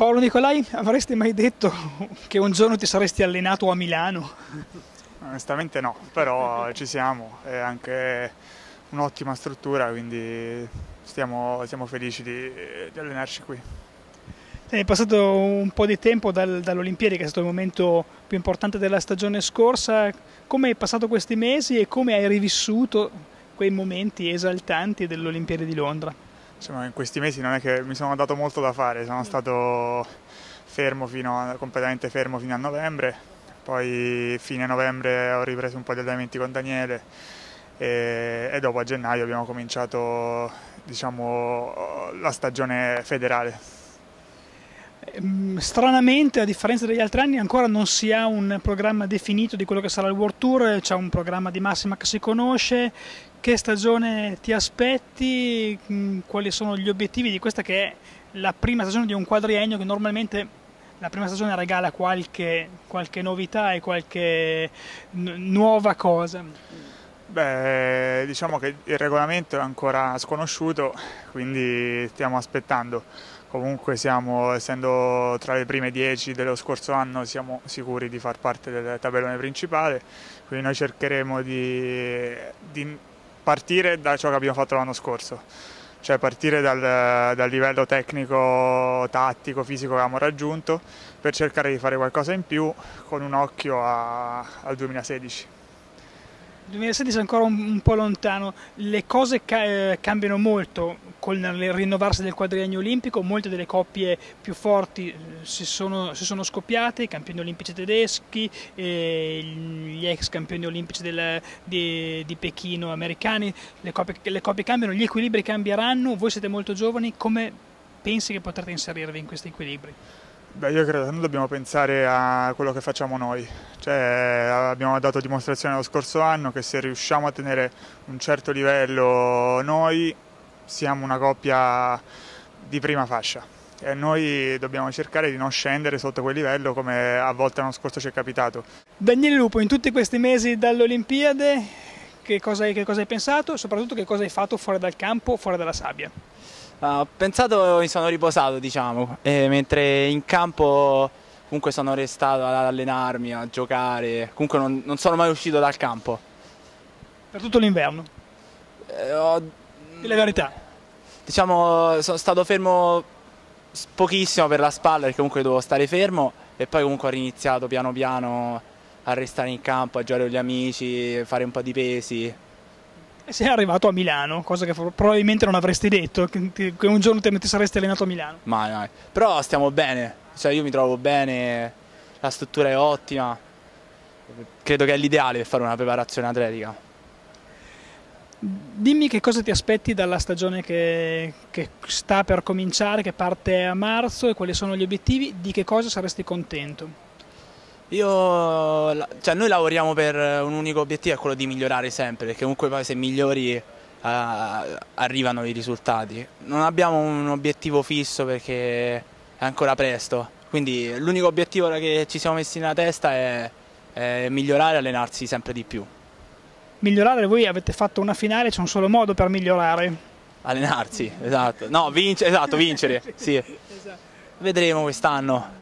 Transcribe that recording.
Paolo Nicolai, avresti mai detto che un giorno ti saresti allenato a Milano? Onestamente no, però ci siamo, è anche un'ottima struttura, quindi stiamo, siamo felici di, di allenarci qui. È passato un po' di tempo dal, dall'Olimpiadi, che è stato il momento più importante della stagione scorsa. Come hai passato questi mesi e come hai rivissuto quei momenti esaltanti dell'Olimpiadi di Londra? Insomma, in questi mesi non è che mi sono dato molto da fare, sono stato fermo fino a, completamente fermo fino a novembre, poi fine novembre ho ripreso un po' di allenamenti con Daniele e, e dopo a gennaio abbiamo cominciato diciamo, la stagione federale. Ehm, stranamente, a differenza degli altri anni, ancora non si ha un programma definito di quello che sarà il World Tour, c'è un programma di massima che si conosce. Che stagione ti aspetti? Mm, quali sono gli obiettivi di questa che è la prima stagione di un quadriennio che normalmente la prima stagione regala qualche, qualche novità e qualche nuova cosa? Beh, diciamo che il regolamento è ancora sconosciuto, quindi stiamo aspettando. Comunque siamo, essendo tra le prime 10 dello scorso anno, siamo sicuri di far parte del tabellone principale, quindi noi cercheremo di, di partire da ciò che abbiamo fatto l'anno scorso, cioè partire dal, dal livello tecnico, tattico, fisico che abbiamo raggiunto per cercare di fare qualcosa in più con un occhio a, al 2016. 2016 è ancora un, un, po' lontano, le cose ca eh, cambiano molto con il rinnovarsi del quadriennio olimpico, molte delle coppie più forti eh, si sono, si sono scoppiate, i campioni olimpici tedeschi, gli ex campioni olimpici del, di, di, Pechino americani, le coppie, le coppie cambiano, gli equilibri cambieranno, voi siete molto giovani, come pensi che potrete inserirvi in questi equilibri? Beh, io credo che noi dobbiamo pensare a quello che facciamo noi. Cioè, abbiamo dato dimostrazione lo scorso anno che se riusciamo a tenere un certo livello noi siamo una coppia di prima fascia e noi dobbiamo cercare di non scendere sotto quel livello come a volte l'anno scorso ci è capitato. Daniele Lupo, in tutti questi mesi dall'Olimpiade che cosa, hai, che cosa hai pensato e soprattutto che cosa hai fatto fuori dal campo, fuori dalla sabbia? Ho pensato, mi sono riposato diciamo, e mentre in campo comunque sono restato ad allenarmi, a giocare, comunque non, non sono mai uscito dal campo. Per tutto l'inverno? Eh, ho... la verità? Diciamo, sono stato fermo pochissimo per la spalla perché comunque dovevo stare fermo e poi comunque ho riniziato piano piano a restare in campo, a giocare con gli amici, fare un po' di pesi sei arrivato a Milano, cosa che probabilmente non avresti detto, che un giorno ti saresti allenato a Milano. Mai, mai. Però stiamo bene, cioè io mi trovo bene, la struttura è ottima, credo che è l'ideale per fare una preparazione atletica. Dimmi che cosa ti aspetti dalla stagione che, che, sta per cominciare, che parte a marzo e quali sono gli obiettivi, di che cosa saresti contento? Io, cioè noi lavoriamo per un unico obiettivo, è quello di migliorare sempre, perché comunque poi se migliori uh, arrivano i risultati. Non abbiamo un obiettivo fisso perché è ancora presto, quindi l'unico obiettivo che ci siamo messi nella testa è, è migliorare e allenarsi sempre di più. Migliorare, voi avete fatto una finale, c'è un solo modo per migliorare. Allenarsi, esatto. No, vince, esatto, vincere, sì. Esatto. Vedremo quest'anno.